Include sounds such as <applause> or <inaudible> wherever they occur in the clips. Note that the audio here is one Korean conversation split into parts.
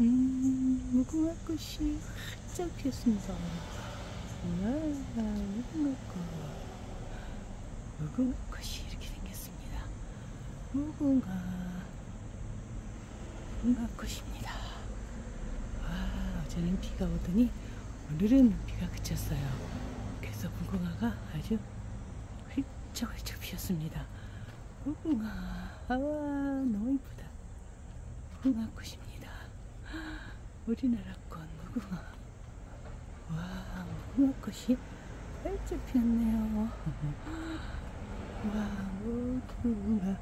음, 무궁화 꽃이 활짝 피었습니다. 와, 무궁화 꽃. 무궁화 꽃이 이렇게 생겼습니다. 무궁화, 무궁화 꽃입니다. 와, 어제는 비가 오더니 오늘은 비가 그쳤어요. 그래서 무궁화가 아주 활짝활짝 피었습니다. 무궁화, 아, 너무 이쁘다. 무궁화 꽃입니다. 우리나라 꽃 무궁화. 와, 무궁화 꽃이 활짝 피었네요. 와, 무궁화,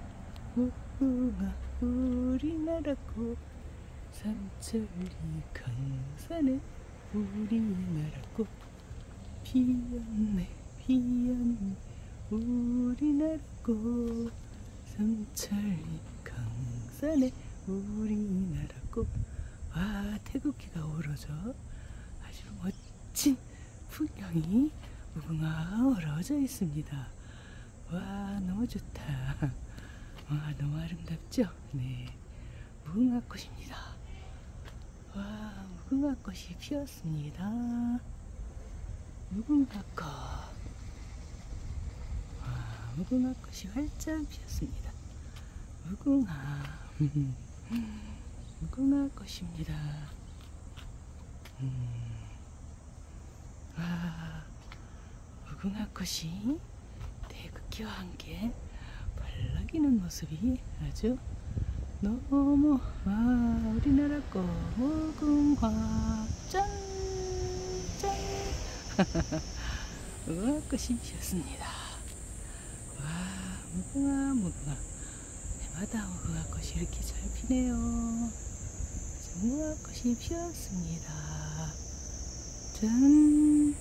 무궁화, 우리나라 꽃. 삼천리 강산에 우리나라 꽃 피었네, 피었네, 우리나라 꽃. 삼천리 강산에 우리나라 꽃. 와, 태극기가 오러져 아주 멋진 풍경이 무궁화 오러져 있습니다. 와, 너무 좋다. 와, 너무 아름답죠? 네. 무궁화 꽃입니다. 와, 무궁화 꽃이 피었습니다. 무궁화 꽃. 와, 무궁화 꽃이 활짝 피었습니다. 무궁화. <laughs> 무궁화 꽃입니다. 음. 와, 무궁화 꽃이 태극기와 함께 발락이는 모습이 아주 너무 와 우리나라 꽃 무궁화 짠! 짠! 무궁화 꽃이 피었습니다. 와 무궁화 무궁화 해마다 무궁화 꽃이 이렇게 잘 피네요. 무궁화 꽃이 피었습니다. 짠!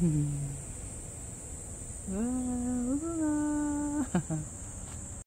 <laughs> 와 무궁화 <laughs>